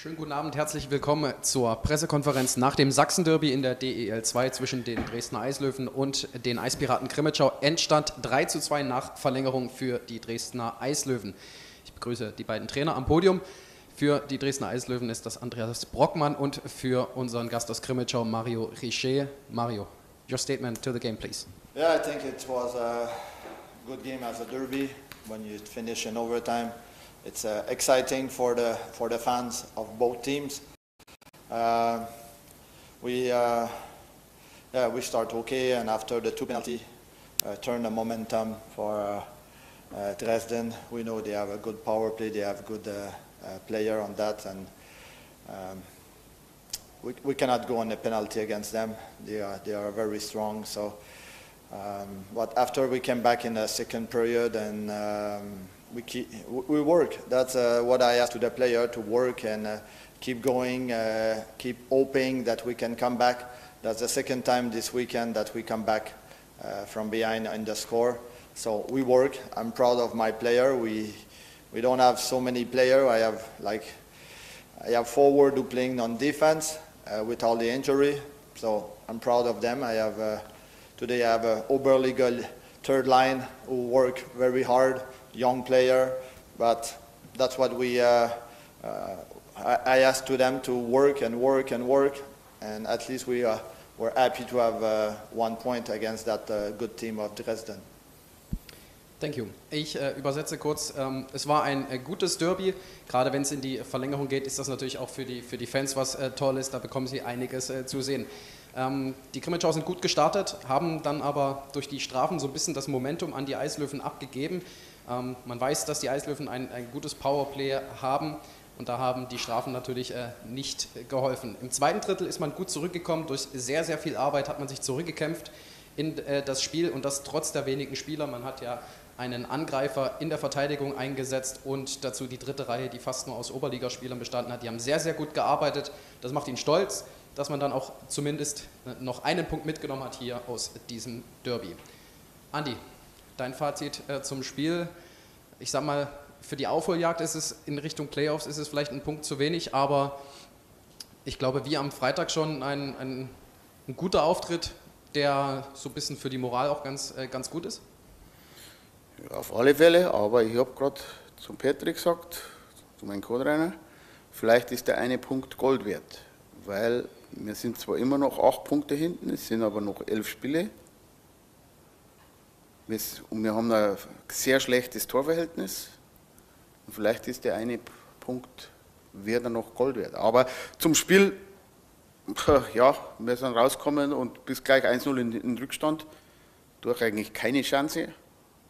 Schönen guten Abend, herzlich willkommen zur Pressekonferenz nach dem Sachsen-Derby in der DEL 2 zwischen den Dresdner Eislöwen und den Eispiraten Krimitschau. Endstand 3 zu 2 nach Verlängerung für die Dresdner Eislöwen. Ich begrüße die beiden Trainer am Podium. Für die Dresdner Eislöwen ist das Andreas Brockmann und für unseren Gast aus Krimitschau Mario Richer. Mario, your statement to the game, please. Yeah, I think it was a good game as a derby when you finish in overtime. it's uh, exciting for the for the fans of both teams. Uh, we uh, yeah we start okay, and after the two penalty, uh, turn the momentum for uh, uh, Dresden. We know they have a good power play. They have good player on that, and um, we, we cannot go on a penalty against them. They are they are very strong. So. Um, but after we came back in the second period and um, we keep, we work. That's uh, what I ask to the player to work and uh, keep going, uh, keep hoping that we can come back. That's the second time this weekend that we come back uh, from behind in the score. So we work. I'm proud of my player. We we don't have so many players. I have like I have forward who playing on defense uh, with all the injury. So I'm proud of them. I have uh, today I have a Oberliga third line who work very hard young player, but that's what we, uh, uh, I, I asked to them to work and work and work, and at least we uh, were happy to have uh, one point against that uh, good team of Dresden. Thank you. Ich äh, übersetze kurz. Ähm, es war ein äh, gutes Derby. Gerade wenn es in die Verlängerung geht, ist das natürlich auch für die, für die Fans was äh, Tolles. Da bekommen sie einiges äh, zu sehen. Ähm, die Krimitschau sind gut gestartet, haben dann aber durch die Strafen so ein bisschen das Momentum an die Eislöwen abgegeben. Ähm, man weiß, dass die Eislöwen ein, ein, gutes Powerplay haben und da haben die Strafen natürlich äh, nicht geholfen. Im zweiten Drittel ist man gut zurückgekommen, durch sehr, sehr viel Arbeit hat man sich zurückgekämpft in äh, das Spiel und das trotz der wenigen Spieler. Man hat ja einen Angreifer in der Verteidigung eingesetzt und dazu die dritte Reihe, die fast nur aus Oberligaspielern bestanden hat. Die haben sehr, sehr gut gearbeitet. Das macht ihn stolz, dass man dann auch zumindest äh, noch einen Punkt mitgenommen hat hier aus diesem Derby. Andi, dein Fazit äh, zum Spiel. Ich sag mal, für die Aufholjagd ist es in Richtung Playoffs ist es vielleicht ein Punkt zu wenig, aber ich glaube, wie am Freitag schon ein, ein, ein guter Auftritt, der so ein bisschen für die Moral auch ganz, äh, ganz gut ist. Ja, auf alle Fälle, aber ich habe gerade zum Patrick gesagt, zu meinem Co-Trainer, vielleicht ist der eine Punkt Gold wert, weil wir sind zwar immer noch acht Punkte hinten, es sind aber noch elf Spiele und wir haben ein sehr schlechtes Torverhältnis. Und vielleicht ist der eine Punkt, wäre dann noch Gold wert. Aber zum Spiel, ja, wir sind rausgekommen und bis gleich 1-0 in, in Rückstand. Durch eigentlich keine Chance.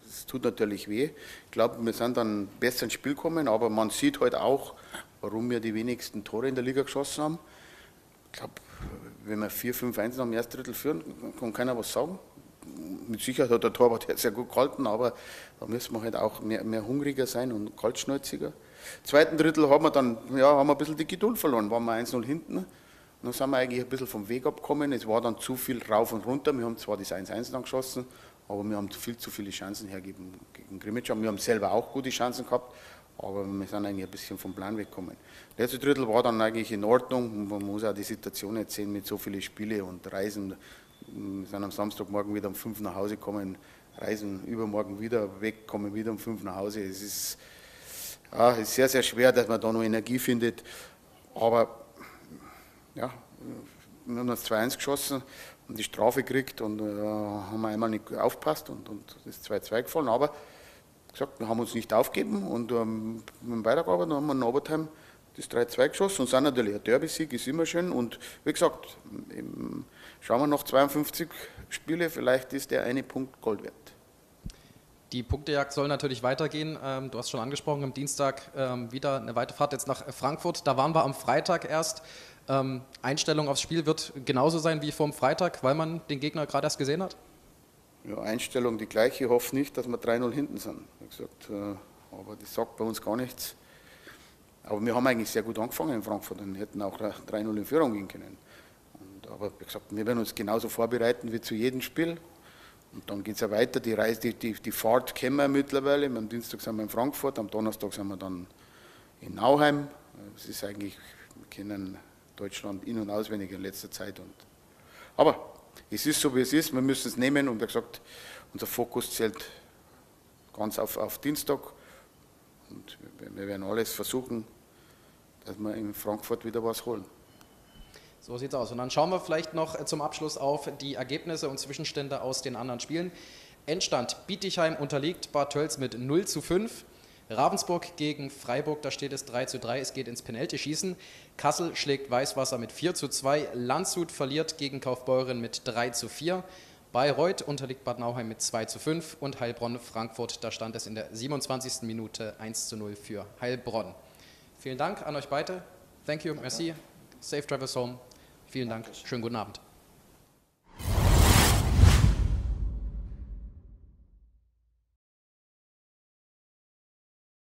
Das tut natürlich weh. Ich glaube, wir sind dann besser ins Spiel gekommen, aber man sieht halt auch, warum wir die wenigsten Tore in der Liga geschossen haben. Ich glaube, wenn wir 4-5-1 am ersten Drittel führen, kann keiner was sagen mit Sicherheit hat der Torwart jetzt sehr gut gehalten, aber da müssen wir halt auch mehr, mehr hungriger sein und kaltschnäuziger. Zweiten Drittel haben wir dann ja, haben wir ein bisschen die Geduld verloren, waren wir 1-0 hinten. dann sind wir eigentlich ein bisschen vom Weg abgekommen. Es war dann zu viel rauf und runter. Wir haben zwar das 1-1 dann geschossen, aber wir haben viel zu viele Chancen hergegeben gegen Grimmitsch. Wir haben selber auch gute Chancen gehabt, aber wir sind eigentlich ein bisschen vom Plan weggekommen. Das letzte Drittel war dann eigentlich in Ordnung. Man muss auch die Situation jetzt sehen mit so vielen Spielen und Reisen. Wir sind am Samstagmorgen wieder um fünf nach Hause gekommen, reisen übermorgen wieder weg, kommen wieder um fünf nach Hause. Es ist, ja, ist sehr, sehr schwer, dass man da noch Energie findet. Aber ja, wir haben das 2-1 geschossen und die Strafe gekriegt und äh, haben einmal nicht aufgepasst und, und das ist 2-2 gefallen. Aber gesagt, wir haben uns nicht aufgegeben und ähm, haben weitergearbeitet und haben in Overtime das 3-2 geschossen und sind natürlich ein Derby-Sieg, ist immer schön. Und wie gesagt, im, Schauen wir noch 52 Spiele, vielleicht ist der eine Punkt Gold wert. Die Punktejagd soll natürlich weitergehen. Ähm, du hast schon angesprochen, am Dienstag ähm, wieder eine weite Fahrt jetzt nach Frankfurt. Da waren wir am Freitag erst. Ähm, Einstellung aufs Spiel wird genauso sein wie vor dem Freitag, weil man den Gegner gerade erst gesehen hat? Ja, Einstellung die gleiche. Ich hoffe nicht, dass wir 3-0 hinten sind. Wie gesagt, äh, aber das sagt bei uns gar nichts. Aber wir haben eigentlich sehr gut angefangen in Frankfurt und hätten auch 3-0 in Führung gehen können aber wie gesagt, wir werden uns genauso vorbereiten wie zu jedem Spiel. Und dann geht es ja weiter, die, Reise, die, die, die Fahrt kennen wir mittlerweile. Am Dienstag sind wir in Frankfurt, am Donnerstag sind wir dann in Nauheim. Es ist eigentlich, wir kennen Deutschland in- und auswendig in letzter Zeit. Und, aber es ist so, wie es ist, wir müssen es nehmen und wie gesagt, unser Fokus zählt ganz auf, auf Dienstag. Und wir, werden alles versuchen, dass wir in Frankfurt wieder was holen. So sieht's aus. Und dann schauen wir vielleicht noch zum Abschluss auf die Ergebnisse und Zwischenstände aus den anderen Spielen. Endstand: Bietigheim unterliegt Bad Tölz mit 0 zu 5. Ravensburg gegen Freiburg, da steht es 3 zu 3, es geht ins Penalty-Schießen. Kassel schlägt Weißwasser mit 4 zu 2. Landshut verliert gegen Kaufbeuren mit 3 zu 4. Bayreuth unterliegt Bad Nauheim mit 2 zu 5 und Heilbronn Frankfurt, da stand es in der 27. Minute 1 zu 0 für Heilbronn. Vielen Dank an euch beide. Thank you, merci. Safe Travels Home. Vielen Dank. Schönen guten Abend.